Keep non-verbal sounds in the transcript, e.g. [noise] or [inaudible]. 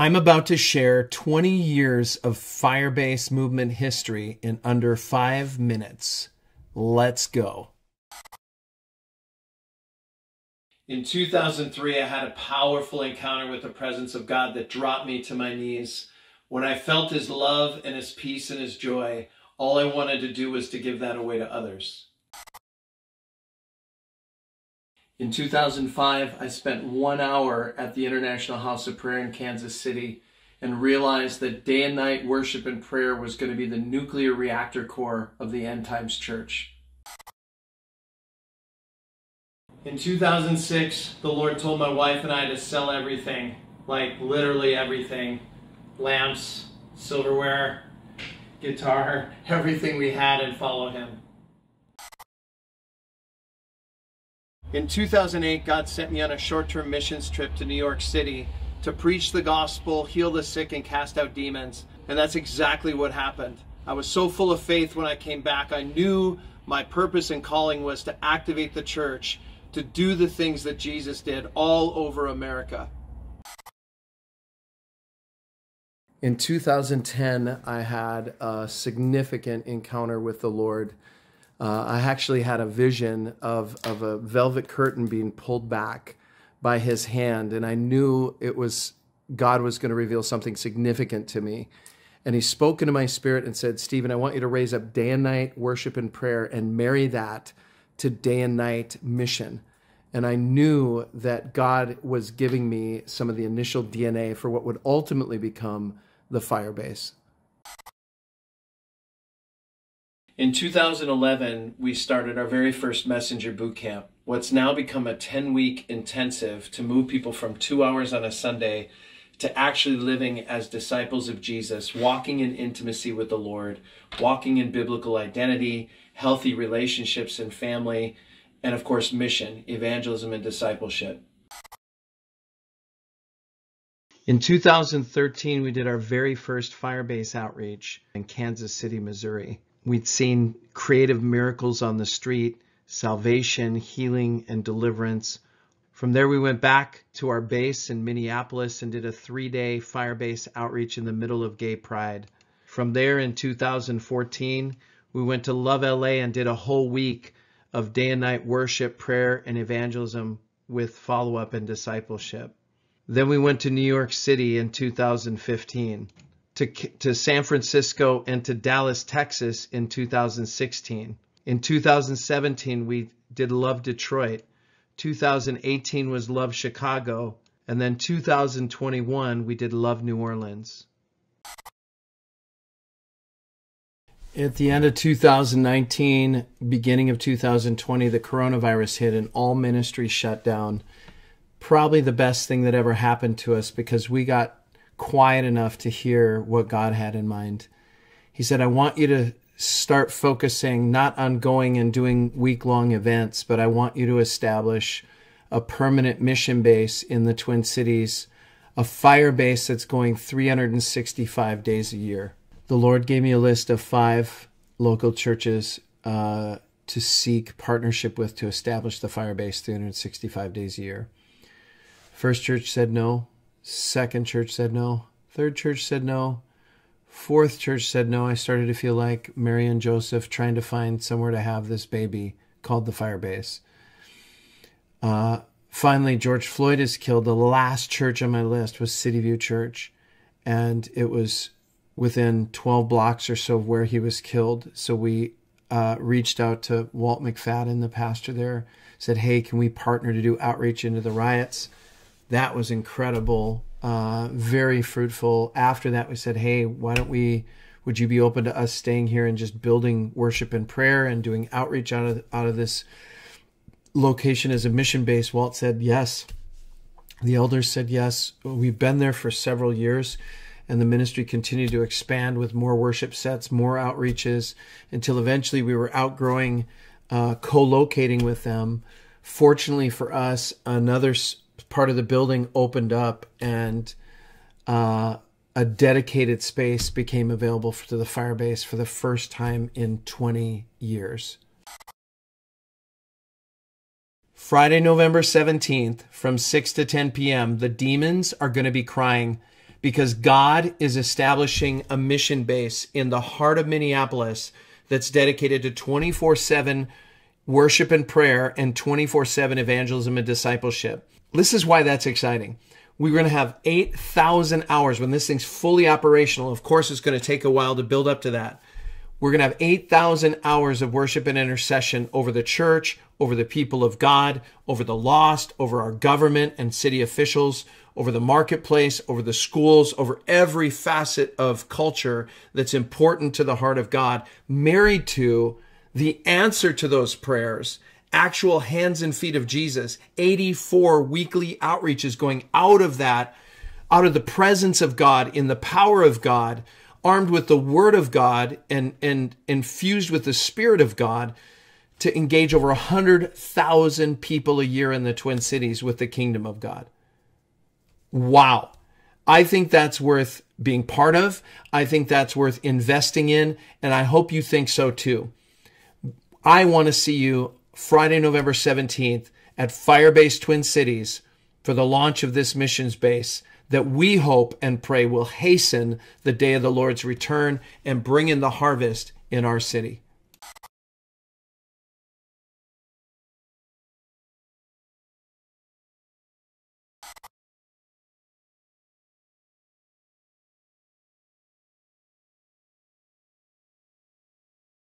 I'm about to share 20 years of Firebase movement history in under five minutes. Let's go. In 2003, I had a powerful encounter with the presence of God that dropped me to my knees. When I felt His love and His peace and His joy, all I wanted to do was to give that away to others. In 2005, I spent one hour at the International House of Prayer in Kansas City and realized that day and night worship and prayer was going to be the nuclear reactor core of the End Times Church. In 2006, the Lord told my wife and I to sell everything, like literally everything lamps, silverware, guitar, [laughs] everything we had, and follow Him. In 2008, God sent me on a short term missions trip to New York City to preach the gospel, heal the sick, and cast out demons. And that's exactly what happened. I was so full of faith when I came back. I knew my purpose and calling was to activate the church to do the things that Jesus did all over America. In 2010, I had a significant encounter with the Lord uh, I actually had a vision of, of a velvet curtain being pulled back by his hand, and I knew it was God was going to reveal something significant to me. And he spoke into my spirit and said, Stephen, I want you to raise up day and night worship and prayer and marry that to day and night mission. And I knew that God was giving me some of the initial DNA for what would ultimately become the Firebase. In 2011, we started our very first messenger boot camp, what's now become a 10 week intensive to move people from two hours on a Sunday to actually living as disciples of Jesus, walking in intimacy with the Lord, walking in biblical identity, healthy relationships and family, and of course, mission, evangelism, and discipleship. In 2013, we did our very first Firebase outreach in Kansas City, Missouri. We'd seen creative miracles on the street, salvation, healing, and deliverance. From there, we went back to our base in Minneapolis and did a three day Firebase outreach in the middle of Gay Pride. From there, in 2014, we went to Love LA and did a whole week of day and night worship, prayer, and evangelism with follow up and discipleship. Then we went to New York City in 2015 to, to San Francisco and to Dallas, Texas in 2016. In 2017, we did Love Detroit. 2018 was Love Chicago. And then 2021, we did Love New Orleans. At the end of 2019, beginning of 2020, the coronavirus hit and all ministry shut down. Probably the best thing that ever happened to us because we got quiet enough to hear what God had in mind. He said, I want you to start focusing not on going and doing week long events, but I want you to establish a permanent mission base in the Twin Cities, a fire base that's going 365 days a year. The Lord gave me a list of five local churches uh, to seek partnership with to establish the fire base 365 days a year. First church said no. Second church said no. Third church said no. Fourth church said no. I started to feel like Mary and Joseph trying to find somewhere to have this baby called the Firebase. Uh, finally, George Floyd is killed. The last church on my list was City View Church, and it was within 12 blocks or so of where he was killed. So we uh, reached out to Walt McFadden, the pastor there, said, Hey, can we partner to do outreach into the riots? That was incredible, uh, very fruitful. After that, we said, hey, why don't we? Would you be open to us staying here and just building worship and prayer and doing outreach out of out of this location as a mission base? Walt said yes. The elders said yes. We've been there for several years, and the ministry continued to expand with more worship sets, more outreaches, until eventually we were outgrowing uh, co-locating with them. Fortunately for us, another part of the building opened up and uh, a dedicated space became available to the Firebase for the first time in 20 years. Friday, November 17th from 6 to 10 p.m., the demons are going to be crying because God is establishing a mission base in the heart of Minneapolis that's dedicated to 24 7 worship and prayer and 24 7 evangelism and discipleship. This is why that's exciting. We're going to have 8,000 hours when this thing's fully operational. Of course, it's going to take a while to build up to that. We're going to have 8,000 hours of worship and intercession over the church, over the people of God, over the lost, over our government and city officials, over the marketplace, over the schools, over every facet of culture that's important to the heart of God, married to the answer to those prayers actual hands and feet of Jesus, 84 weekly outreaches going out of that, out of the presence of God, in the power of God, armed with the word of God and, and infused with the spirit of God to engage over 100,000 people a year in the Twin Cities with the kingdom of God. Wow. I think that's worth being part of. I think that's worth investing in. And I hope you think so too. I want to see you Friday, November 17th at Firebase Twin Cities for the launch of this missions base that we hope and pray will hasten the day of the Lord's return and bring in the harvest in our city.